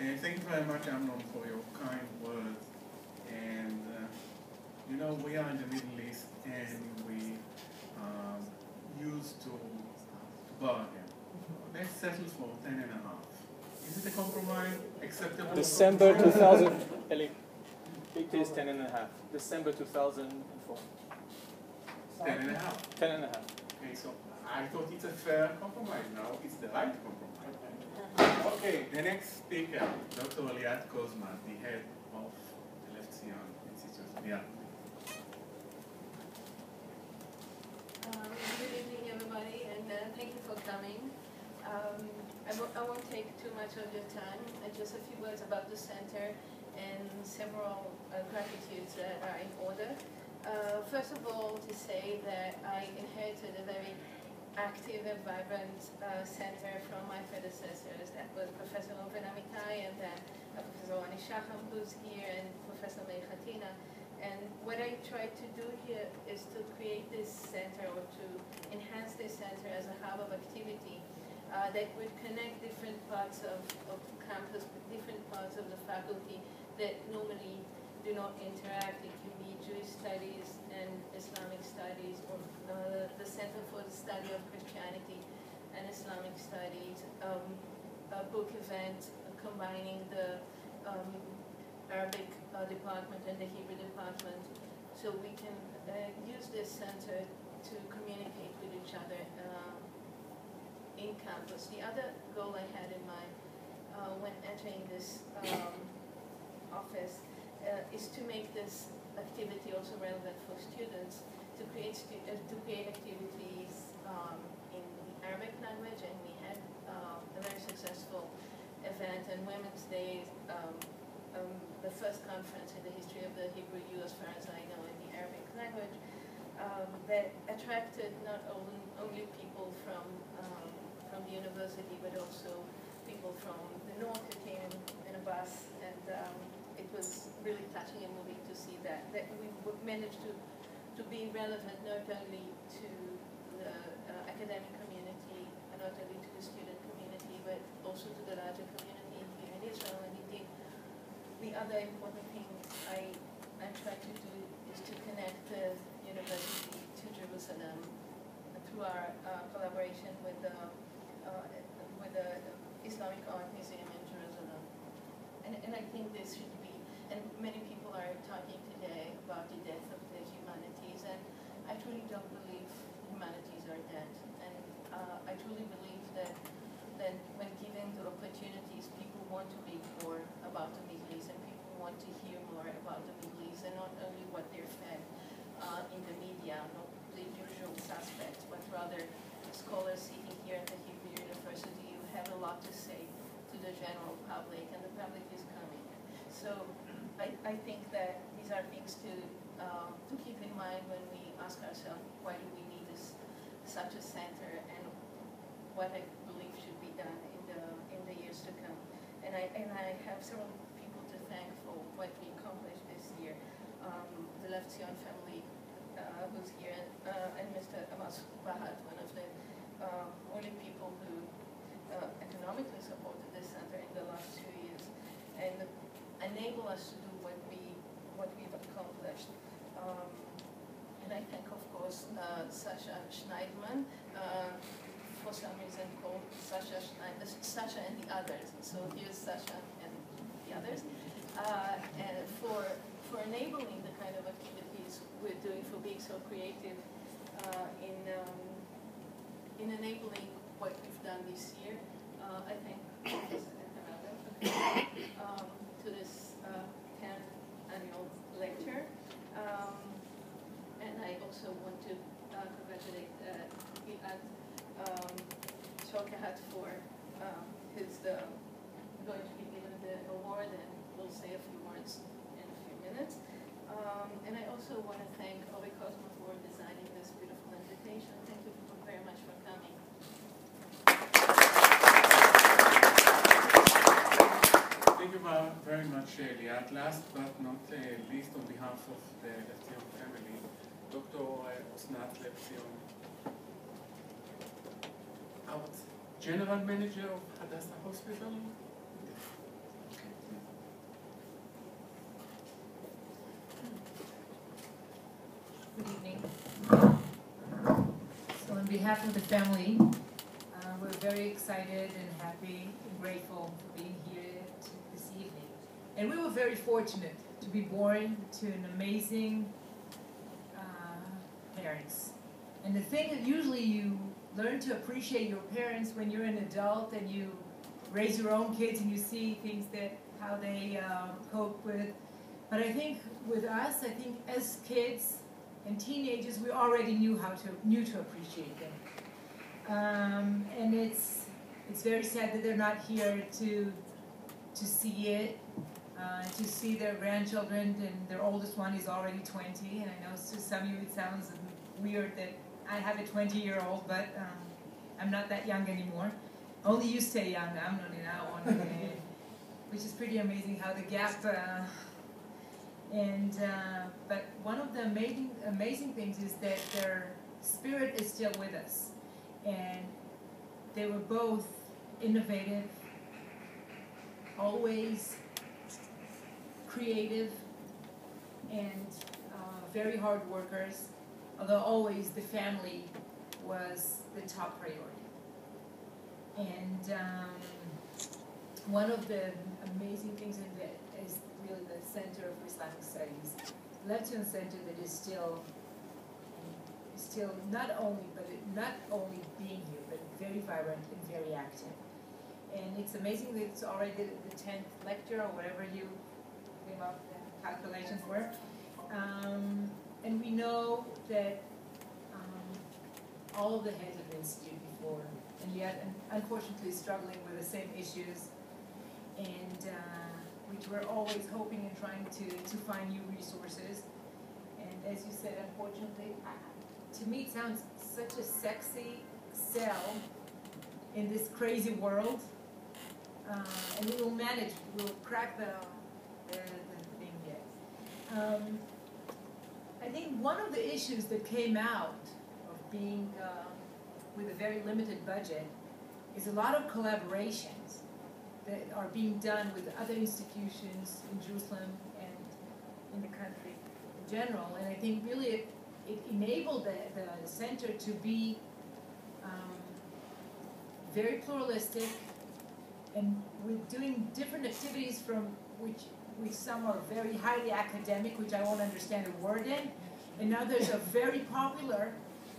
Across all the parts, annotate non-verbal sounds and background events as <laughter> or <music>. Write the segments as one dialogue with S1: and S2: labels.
S1: And thank you very much, Amnon, for your kind words. And, uh, you know, we are in the Middle East and we um, used to, to bargain. Let's settle for ten and a half. Is it a compromise acceptable?
S2: December <laughs> 2000. <laughs> Eli, it is 10 and a half. December 2004.
S1: Ten and a half.
S2: 10 and a half.
S1: Okay, so I thought it's a fair compromise. Now it's the right compromise. Okay, the next speaker, Dr. Liat Kozma, the head of the Levtzion Institute. Yeah.
S3: Um, Good evening, everybody, and uh, thank you for coming. Um, I won't, I won't take too much of your time, Uh, just a few words about the center and several uh, gratitudes that are in order. Uh, First of all, to say that I inherited a very active and vibrant uh, center from my predecessors. That was Professor Reuven Amitai and then uh, Professor Ani Shacham, who's here, and Professor Meir Hatina. And what I tried to do here is to create this center or to enhance this center as a hub of activity uh, that would connect different parts of, of campus with different parts of the faculty that normally do not interact. It can be Jewish studies and Islamic studies or uh, the Center for the Study of Christianity and Islamic Studies, um, a book event combining the um, Arabic uh, department and the Hebrew department, so we can uh, use this center to communicate with each other uh, in campus. The other goal I had in mind uh, when entering this um, office uh, is to make this activity also relevant for students, to create stu- uh, to create activities um, in the Arabic language, and we had uh, a very successful event on Women's Day. Um, um, the first conference in the history of the Hebrew U, as far as I know, in the Arabic language, um, that attracted not only, only people from um, from the university, but also people from the north who came in, a bus, and um, it was really touching and moving to see that that we managed to to be relevant not only to the uh, academic community, and not only to the student community, but also to the larger community here in Israel. And indeed, the other important thing I I try to do is to connect the university to Jerusalem through our uh, collaboration with the uh, with the Islamic Art Museum in Jerusalem. And, and I think this should and many people are talking today about the death of the humanities, and I truly don't believe humanities are dead. And uh, I truly believe that, that when given the opportunities, people want to read more about the Middle East, and people want to hear more about the Middle East, and not only what they're fed uh, in the media, not the usual suspects, but rather scholars sitting here at the Hebrew University who have a lot to say to the general public, and the public is coming. So I, I think that these are things to, um, to keep in mind when we ask ourselves, why do we need this, such a center, and what I believe should be done in the, in the years to come. And I, and I have several people to thank for what we accomplished this year. Um, the Levtzion family uh, who's here, uh, and Mr. Amos Bahat, one of the uh, only people who uh, economically supported this center in the last two years and enable us to do what we what we've accomplished. Um, and I thank, of course, uh, Sasha Schneidman, uh, for some reason called Sasha Schneidman, Sasha and the others. So here's Sasha and the others, uh, and for for enabling the kind of activities we're doing, for being so creative uh, in um, in enabling what we've done this year. Uh, I think um, to this uh, 10th annual lecture. Um, and I also want to uh, congratulate uh, Gilad um, Shokahat for um, his uh, going to be given the award, and we'll say a few words in a few minutes. Um, and I also want to thank Ori Cosmo for designing this beautiful invitation. Thank you very much for coming.
S1: Thank you ver- very much, Liat. Last but not uh, least, on behalf of the Levtzion family, Dr. Osnat Levtzion, our General Manager of Hadassah Hospital.
S4: Behalf of the family, uh, we're very excited and happy and grateful for being here this evening. And we were very fortunate to be born to an amazing uh, parents. And the thing that usually you learn to appreciate your parents when you're an adult and you raise your own kids and you see things that how they um, cope with. But I think with us, I think as kids and teenagers, we already knew how to knew to appreciate them. Um, and it's it's very sad that they're not here to to see it, uh, to see their grandchildren. And their oldest one is already 20. And I know to some of you it sounds weird that I have a 20 year old, but um, I'm not that young anymore. Only you stay young. I'm not in that one. Which is pretty amazing how the gap. Uh, and uh, but one of the amazing amazing things is that their spirit is still with us, and they were both innovative, always creative, and uh, very hard workers. Although always the family was the top priority. And um, one of the amazing things in that is the Center of Islamic Studies, Levtzion Center that is still, still not only, but not only being here, but very vibrant and very active. And it's amazing that it's already the tenth lecture or whatever you came up the calculations were. Um, and we know that um, all the heads of the institute before, and yet unfortunately struggling with the same issues, and uh, which we're always hoping and trying to, to find new resources. And as you said, unfortunately, to me it sounds such a sexy sell in this crazy world. Uh, and we will manage, we'll crack the, the, the thing yet. Um, I think one of the issues that came out of being uh, with a very limited budget is a lot of collaborations that are being done with other institutions in Jerusalem and in the country in general. And I think really it, it enabled the, the center to be um, very pluralistic and with doing different activities from which which some are very highly academic, which I won't understand a word in, and others are very popular,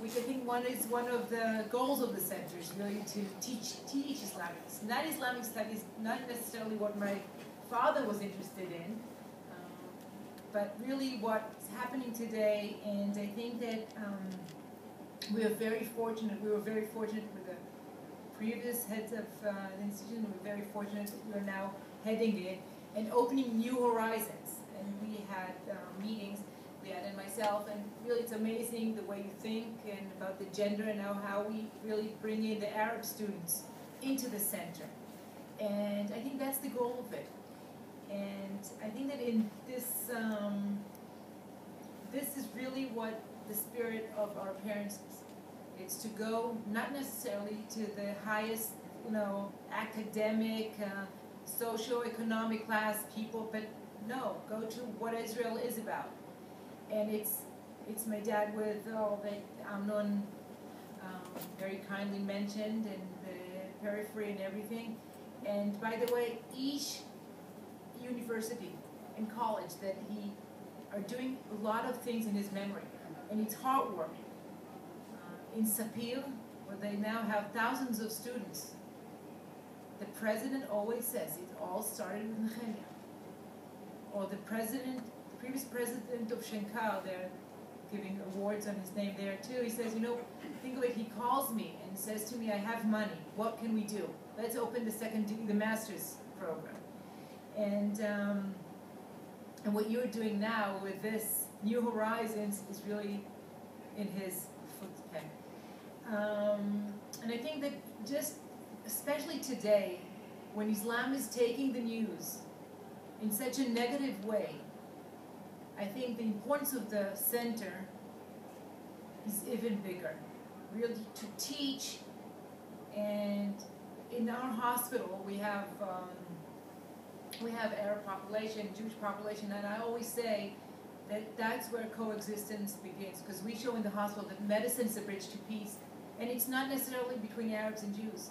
S4: which I think one is one of the goals of the center is really to teach teach Islamic, not Islamic studies, not necessarily what my father was interested in, um, but really what's happening today. And I think that um, we are very fortunate. We were very fortunate with the previous heads of uh, the institution. We're very fortunate that we are now heading it and opening new horizons. And we had uh, meetings, And myself, and really it's amazing the way you think and about the gender and now how we really bring in the Arab students into the center. And I think that's the goal of it. And I think that in this, um, this is really what the spirit of our parents is. It's to go not necessarily to the highest, you know, academic, uh, socio-economic class people, but no, go to what Israel is about. And it's it's my dad with all that Amnon um, very kindly mentioned and the periphery and everything. And by the way, each university and college that he are doing a lot of things in his memory, and it's heartwarming. Uh, in Sapir, where they now have thousands of students, the president always says it all started with Nehemia. Or the president, previous president of Shenkar, they're giving awards on his name there too. He says, you know, think of it, he calls me and says to me, I have money, what can we do? Let's open the second, the master's program. And, um, and what you're doing now with this New Horizons is really in his footstep. Um, and I think that just especially today, when Islam is taking the news in such a negative way, I think the importance of the center is even bigger. Really to teach, and in our hospital we have um, we have Arab population, Jewish population, and I always say that that's where coexistence begins because we show in the hospital that medicine is a bridge to peace And it's not necessarily between Arabs and Jews,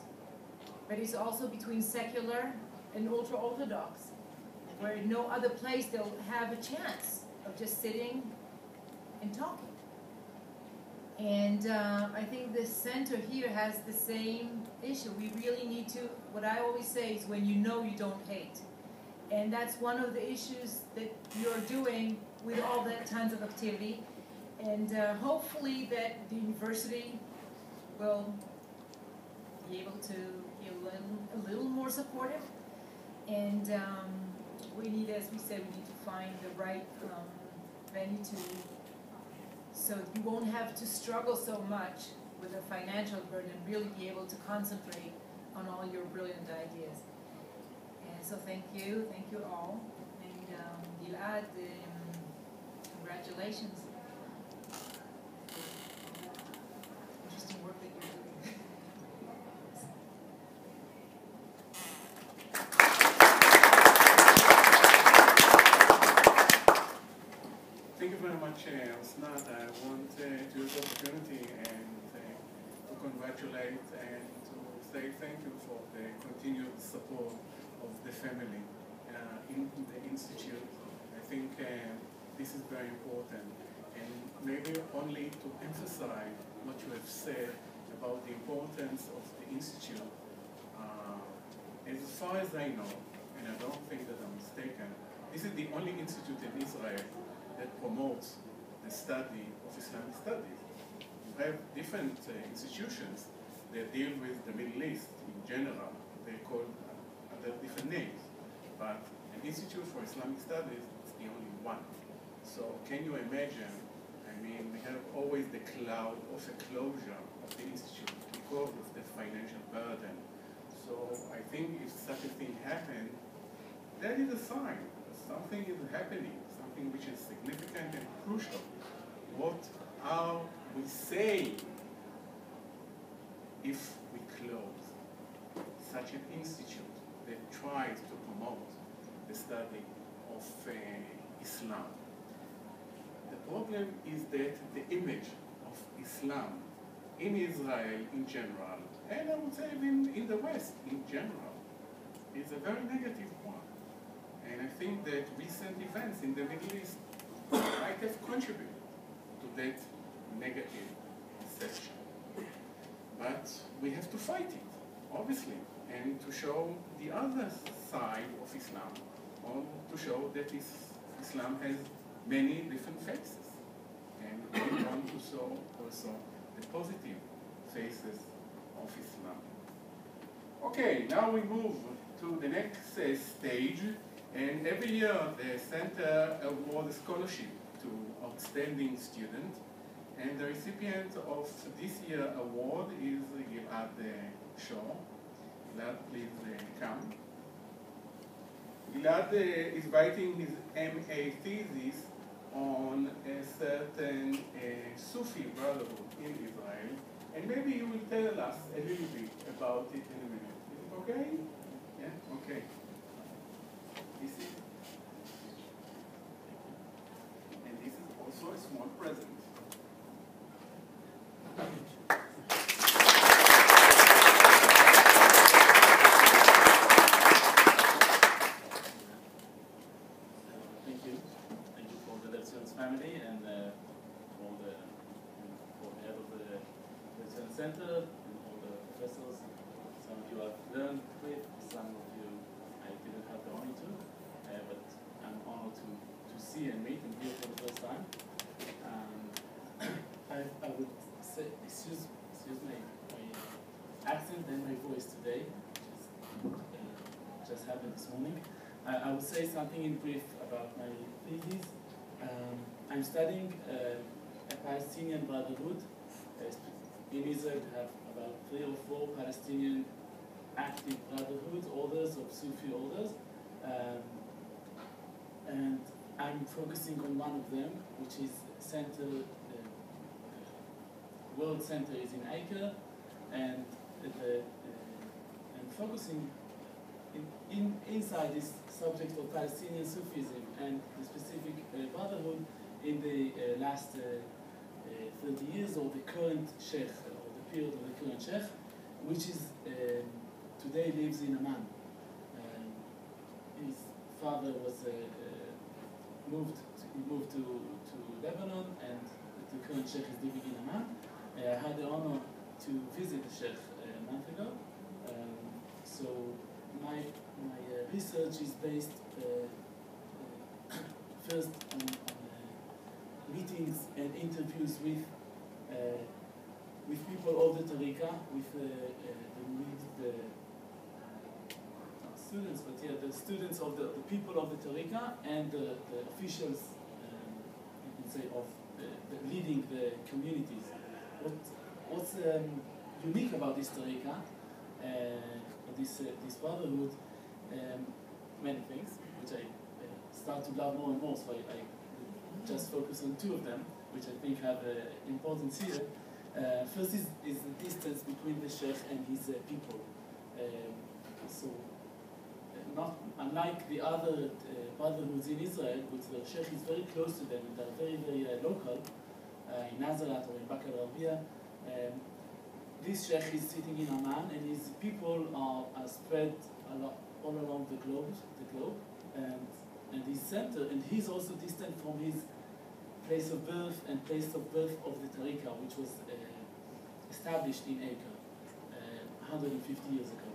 S4: but it's also between secular and ultra Orthodox, where no other place they'll have a chance of just sitting and talking. And uh, I think the center here has the same issue. We really need to, what I always say is when you know you don't hate. And that's one of the issues that you're doing with all that tons of activity. And uh, hopefully that the university will be able to be a little, a little more supportive. And um, we need, as we said, we need to find the right um, venue to, so you won't have to struggle so much with the financial burden and really be able to concentrate on all your brilliant ideas. And so thank you, thank you all. And um, Gilad, um, congratulations. Interesting work that you're doing.
S1: Thank you very much, uh, Osnat. I want uh, to use the opportunity and uh, to congratulate and to say thank you for the continued support of the family uh, in the institute. I think uh, this is very important. And maybe only to emphasize what you have said about the importance of the institute. Uh, as far as I know, and I don't think that I'm mistaken, this is the only institute in Israel that promotes the study of Islamic studies. You have different uh, institutions that deal with the Middle East in general. They call under different names. But an Institute for Islamic Studies is the only one. So can you imagine, I mean, we have always the cloud of a closure of the institute because of the financial burden. So I think if such a thing happened, that is a sign. Something is happening, something which is significant and crucial. What are we saying if we close such an institute that tries to promote the study of uh, Islam? The problem is that the image of Islam in Israel in general, and I would say even in the West in general, is a very negative one. And I think that recent events in the Middle East might have contributed to that negative perception. But we have to fight it, obviously, and to show the other side of Islam, or to show that is, Islam has many different faces. And we want to show also the positive faces of Islam. Okay, now we move to the next uh, stage. And every year the center awards scholarship to outstanding students. And the recipient of this year's award is Gilad Shaw. Gilad, please uh, come. Gilad is writing his MA thesis on a certain uh, Sufi brotherhood in Israel. And maybe you will tell us a little bit about it in a minute. Is it okay? Yeah? Okay. This is, and this is also a small present.
S5: Thank you. Thank you for the Levtzion's family and uh, for the and for the head of the Levtzion Center and all the professors. Some of you I've learned with, some of you I didn't have the honor to, uh, but I'm honored to, to see and meet and hear for the first time. Um, I, I would say, excuse, excuse my, my accent and my voice today, which is, uh, just happened this morning. I, I will say something in brief about my thesis. Um, I'm studying uh, a Palestinian Brotherhood. In Israel, we have about three or four Palestinian active brotherhoods, orders of Sufi orders. Um, and I'm focusing on one of them, which is center, uh, world center is in Acre, and the, uh, I'm focusing in, in, inside this subject of Palestinian Sufism and the specific uh, brotherhood in the uh, last uh, uh, 30 years, or the current sheikh, or the period of the current Sheikh, which is um, today lives in Amman. Um, his father was uh, uh, moved to, moved to, to Lebanon, and the current Sheikh is living in Amman. Uh, I had the honor to visit the Sheikh uh, a month ago. Um, so my my uh, research is based uh, uh, <coughs> first on, on uh, meetings and interviews with uh, with people of the Tariqa, with the, students, but yeah, the students of the, the people of the Tariqa and the, the officials, um, you can say, of the, the leading the communities. What, what's um, unique about this Tariqa, uh, this, uh, this brotherhood, um, many things, which I start to love more and more, so I, I just focus on two of them, which I think have uh, importance here. Uh, first is, is the distance between the Sheikh and his people. Um, so, not unlike the other uh, brotherhoods in Israel, which the Sheikh is very close to them and they're very, very uh, local, uh, in Nazarat or in Bakr al um, this Sheikh is sitting in Amman and his people are, are spread lot, all along the globe, the globe, and, and his center, and he's also distant from his place of birth and place of birth of the Tariqa, which was uh, established in Acre uh, 150 years ago.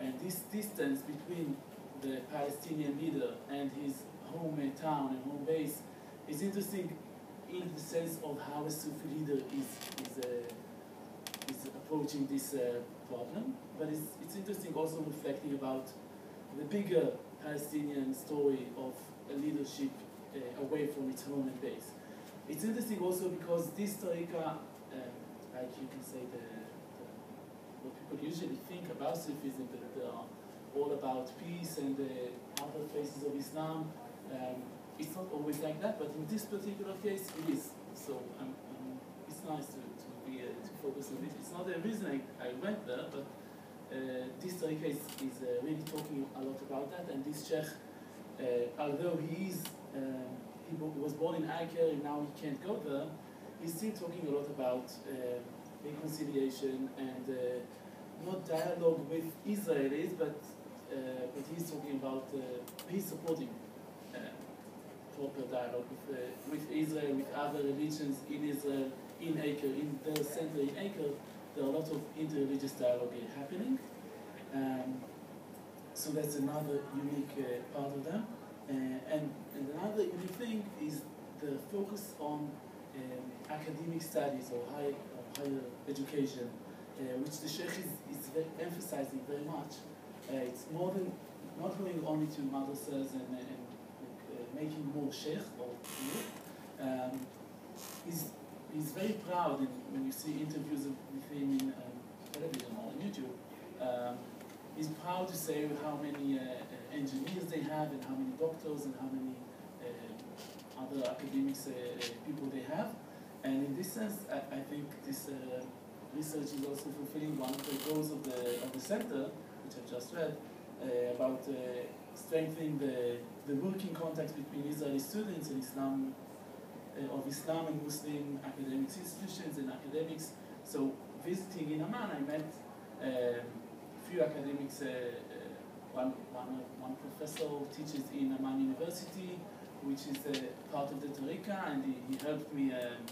S5: And this distance between the Palestinian leader and his home town and home base is interesting in the sense of how a Sufi leader is, is, uh, is approaching this uh, problem. But it's, it's interesting also reflecting about the bigger Palestinian story of a leadership uh, away from its home and base. It's interesting also because this Tariqa, um, like you can say, the, the, what people usually think about Sufism, that they are all about peace and the other faces of Islam. Um, it's not always like that, but in this particular case, it is. So um, um, it's nice to, to be uh, to focus on this. It's not the reason I, I went there, but uh, this Tariqa is, is uh, really talking a lot about that. And this Sheikh, uh, although he is um, he was born in Acre and now he can't go there, he's still talking a lot about uh, reconciliation and uh, not dialogue with Israelis, but uh, but he's talking about he's supporting proper dialogue with with Israel, with other religions in Israel, in Acre, in the center in Acre. There are a lot of interreligious dialogue happening. Um, so that's another unique uh, part of them. Uh, and, and another unique thing is the focus on um, academic studies or high, higher education, uh, which the Sheikh is, is very emphasizing very much. Uh, it's more than not going only to madrasas and, and uh, making more Sheikh or um, he's, he's very proud in, when you see interviews with him in um, television or on YouTube. Um, he's proud to say how many uh, engineers they have and how many doctors and how many uh, other academics uh, people they have. And in this sense, I, I think this uh, research is also fulfilling one of the goals of the, of the center, which I've just read, uh, about uh, strengthening the, the working contacts between Israeli students and Islam, uh, of Islam and Muslim academic institutions and academics. So visiting in Amman, I met um, few academics, uh, uh, one, one, one professor teaches in Amman University, which is uh, part of the Tariqa, and he, he helped me um,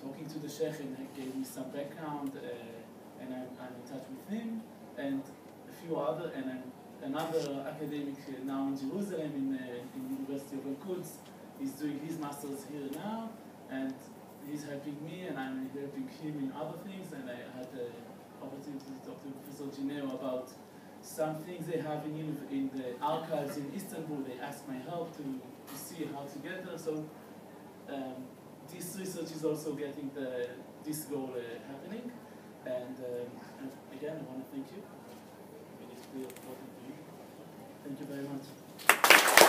S5: talking to the Sheikh and gave me some background, uh, and I'm, I'm in touch with him, and a few other, and I'm, another academic uh, now in Jerusalem, in, uh, in University of Al-Quds, he's doing his master's here now, and he's helping me, and I'm helping him in other things, and I had the opportunity to talk to Professor Gineo about some things they have in, in the archives in Istanbul. They asked my help to, to see how to get there. So um, this research is also getting the, this goal uh, happening. And, um, and again, I want to thank you. Thank you very much.